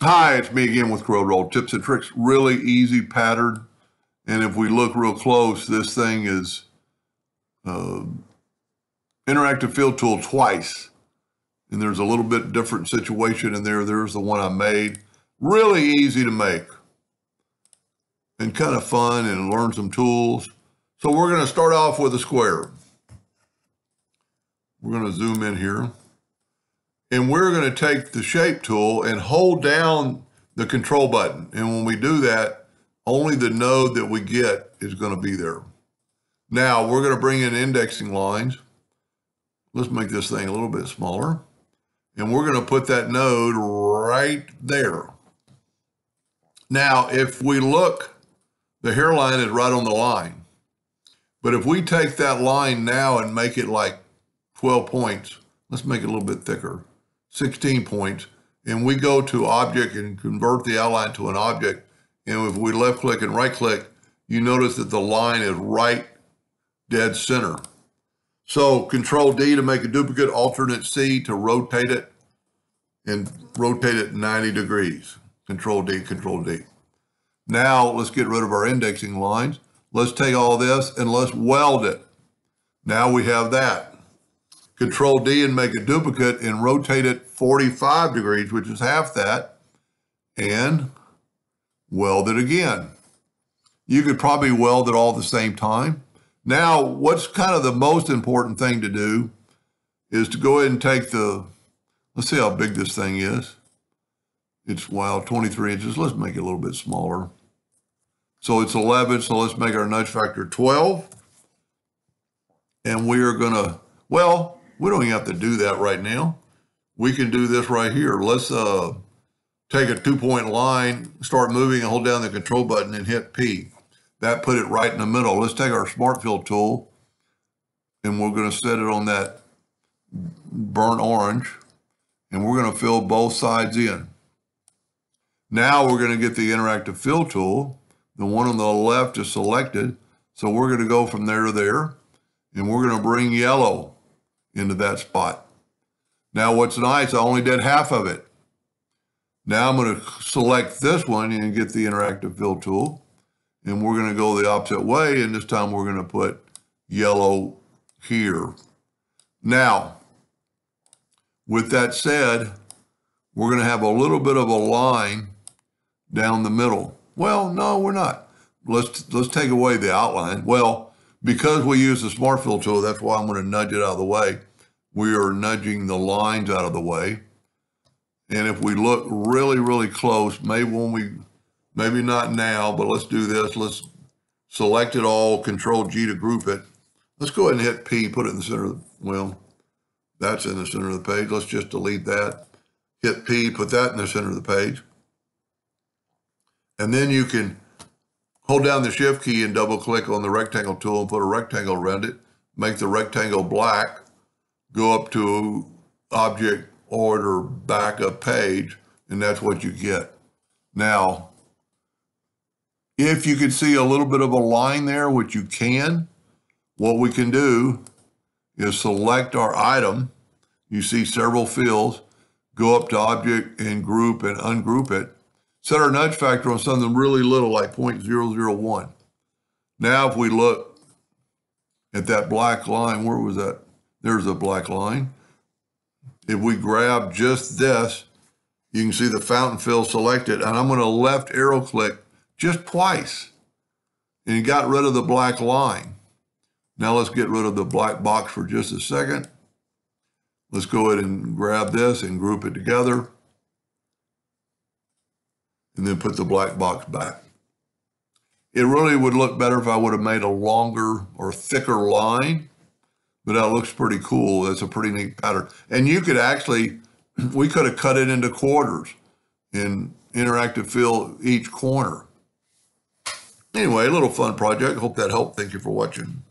Hi, it's me again with CorelDRAW Tips and Tricks. Really easy pattern. And if we look real close, this thing is uh, interactive fill tool twice. And there's a little bit different situation in there. There's the one I made. Really easy to make and kind of fun and learn some tools. So we're going to start off with a square. We're going to zoom in here. And we're going to take the shape tool and hold down the control button. And when we do that, only the node that we get is going to be there. Now we're going to bring in indexing lines. Let's make this thing a little bit smaller. And we're going to put that node right there. Now, if we look, the hairline is right on the line. But if we take that line now and make it like 12 points, let's make it a little bit thicker. 16 points, and we go to object and convert the outline to an object, and if we left click and right click, you notice that the line is right dead center. So control D to make a duplicate, alternate C to rotate it, and rotate it 90 degrees. Control D, control D. Now let's get rid of our indexing lines. Let's take all this and let's weld it. Now we have that. Control D and make a duplicate and rotate it 45 degrees, which is half that, and weld it again. You could probably weld it all at the same time. Now, what's kind of the most important thing to do is to go ahead and take the, let's see how big this thing is. It's, wow, 23 inches. Let's make it a little bit smaller. So it's 11, so let's make our nudge factor 12. And we are going to, well, we don't even have to do that right now. We can do this right here. Let's uh, take a two-point line, start moving and hold down the control button and hit P. That put it right in the middle. Let's take our Smart Fill tool and we're going to set it on that burnt orange and we're going to fill both sides in. Now we're going to get the interactive fill tool. The one on the left is selected. So we're going to go from there to there and we're going to bring yellow into that spot. Now what's nice, I only did half of it. Now I'm going to select this one and get the interactive fill tool. And we're going to go the opposite way. And this time we're going to put yellow here. Now, with that said, we're going to have a little bit of a line down the middle. Well, no, we're not. Let's, let's take away the outline. Well, because we use the Smart Fill tool, that's why I'm going to nudge it out of the way we are nudging the lines out of the way. And if we look really, really close, maybe when we, maybe not now, but let's do this. Let's select it all, control G to group it. Let's go ahead and hit P, put it in the center of the, well, that's in the center of the page. Let's just delete that. Hit P, put that in the center of the page. And then you can hold down the shift key and double click on the rectangle tool and put a rectangle around it. Make the rectangle black go up to object order backup page, and that's what you get. Now, if you can see a little bit of a line there, which you can, what we can do is select our item. You see several fields, go up to object and group and ungroup it. Set our nudge factor on something really little like 0.001. Now, if we look at that black line, where was that? There's a black line. If we grab just this, you can see the fountain fill selected, and I'm going to left arrow click just twice, and got rid of the black line. Now let's get rid of the black box for just a second. Let's go ahead and grab this and group it together, and then put the black box back. It really would look better if I would have made a longer or thicker line but that looks pretty cool. That's a pretty neat pattern. And you could actually, we could have cut it into quarters and interactive fill each corner. Anyway, a little fun project. Hope that helped. Thank you for watching.